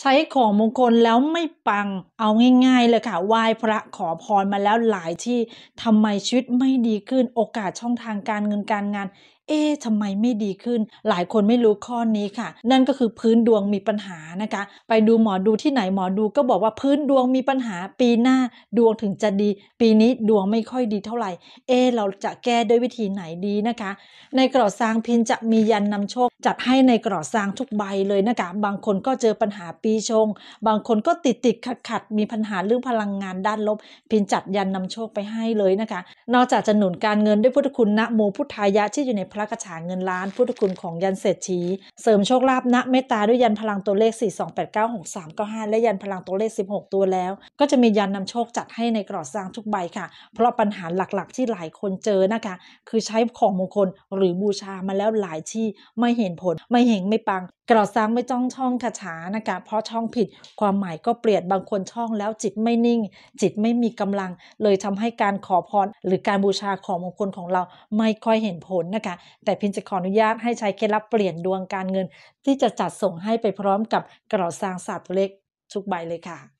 ใช้ของมงคลแล้วไม่ปังเอาง่ายๆเลยค่ะไหว้พระขอพรมาแล้วหลายที่ทำไมชีวิตไม่ดีขึ้นโอกาสช่องทางการเงินการงาน เอ๊ะทำไมไม่ดีขึ้น หลายคนไม่รู้ข้อนี้ค่ะ นั่นก็คือพื้นดวงมีปัญหานะคะ ไปดูหมอดูที่ไหนหมอดูก็บอกว่าพื้นดวงมีปัญหาปีหน้าดวงถึงจะดี ปีนี้ดวงไม่ค่อยดีเท่าไหร่ เอ๊ะเราจะแก้ด้วยวิธีไหนดีนะคะ ในกรอดซางพินจะมียันนำโชค จัดให้ในกรอดซางทุกใบเลยนะคะ บางคนก็เจอปัญหาปีชง บางคนก็ติดติดขัดขัดมีปัญหาเรื่องพลังงานด้านลบ พินจัดยันนำโชคไปให้เลยนะคะ นอกจากจะหนุนการเงินด้วยพุทธคุณนะโมพุทธายะที่อยู่ในพระกระฉาเงินล้านพุทธคุณของยันเศรษฐีเสริมโชคลาภณเมตตาด้วยยันพลังตัวเลข 4 2 8 9 6 3 9 5 และยันพลังตัวเลข 16 ตัวแล้ว ก็จะมียันนำโชคจัดให้ในกรอดสร้างทุกใบค่ะ เพราะปัญหาหลักๆ ที่หลายคนเจอนะคะ คือใช้ของมงคลหรือบูชามาแล้วหลายที่ไม่เห็นผลไม่เห็งไม่ปัง กรอดสร้างไม่จ้องช่องคาถานะคะเพราะช่องผิดความหมายก็เปลี่ยนบางคนช่องแล้วจิตไม่นิ่ง จิตไม่มีกำลัง เลยทำให้การขอพรหรือการบูชาของมงคลของเราไม่ค่อยเห็นผลนะคะ แต่พินจะขออนุญาตให้ใช้เคล็ดลับเปลี่ยนดวงการเงิน ที่จะจัดส่งให้ไปพร้อมกับกระเป๋าสร้างศาสตร์ตัวเลขทุกใบเลยค่ะ